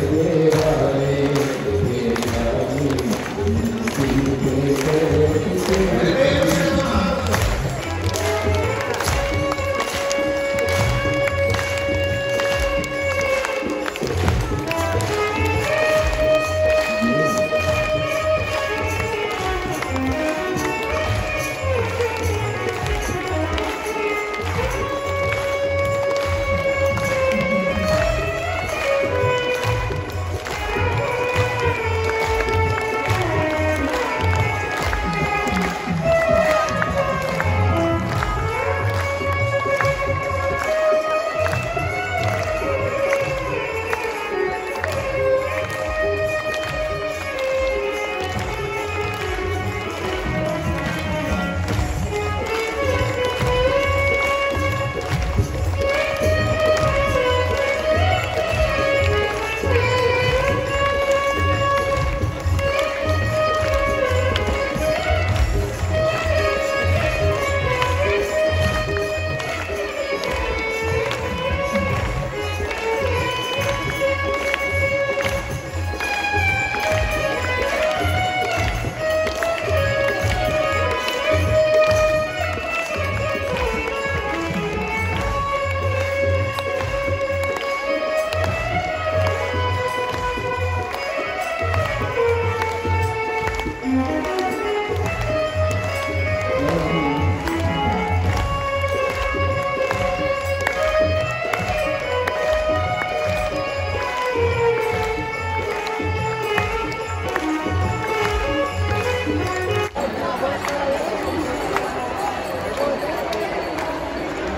desde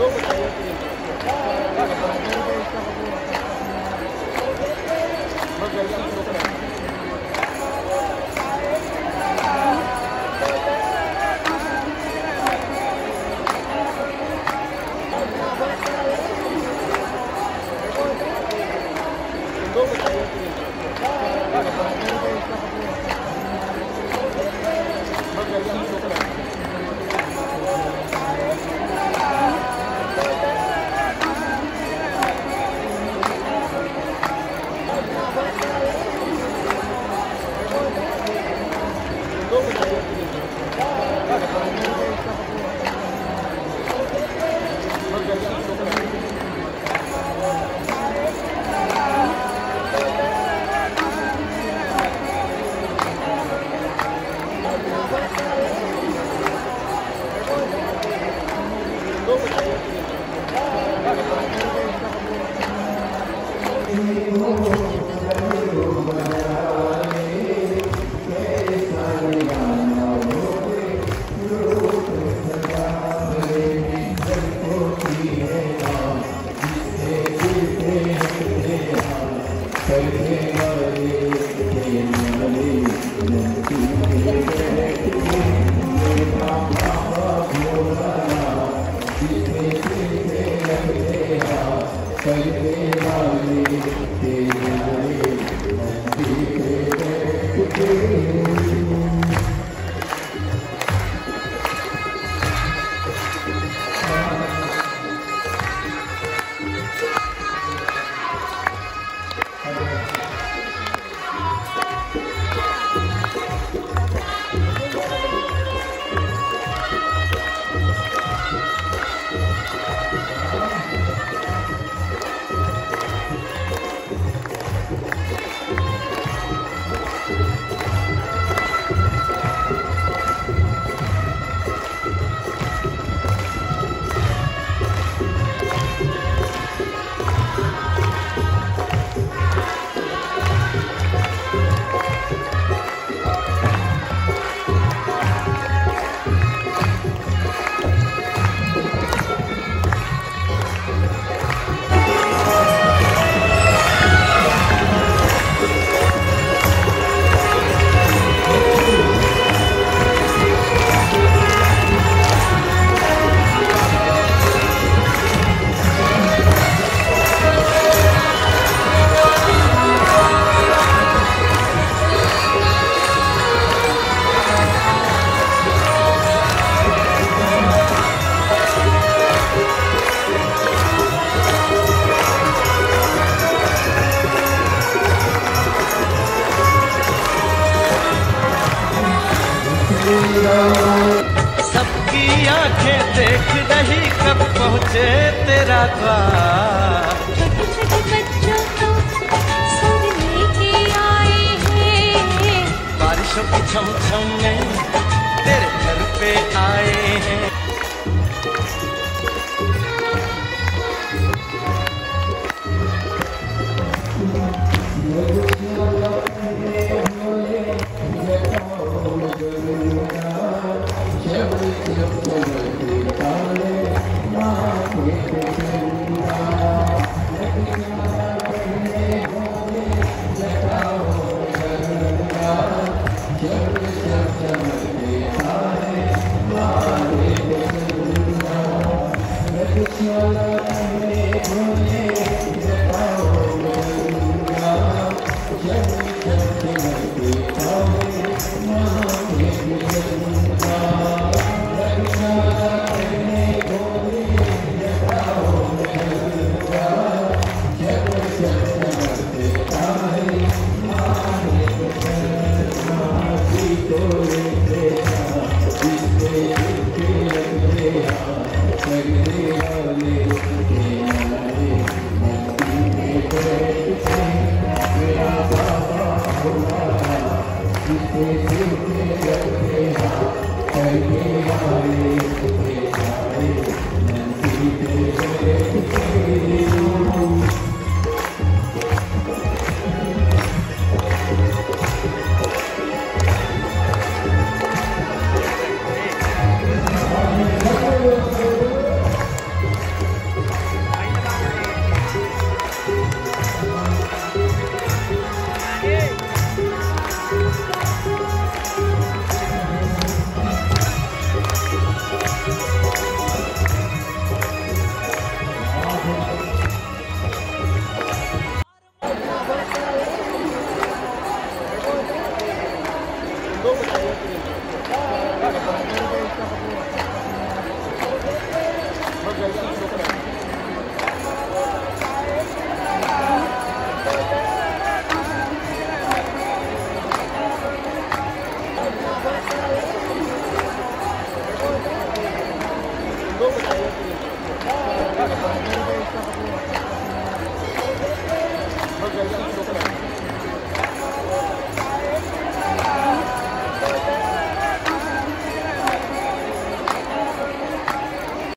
どうぞ。पहुँचे तेरा द्वार। छोटे छोटे बच्चों को सब लेके आए हैं। बारिशों की छम छम में Thank you. दो बताइए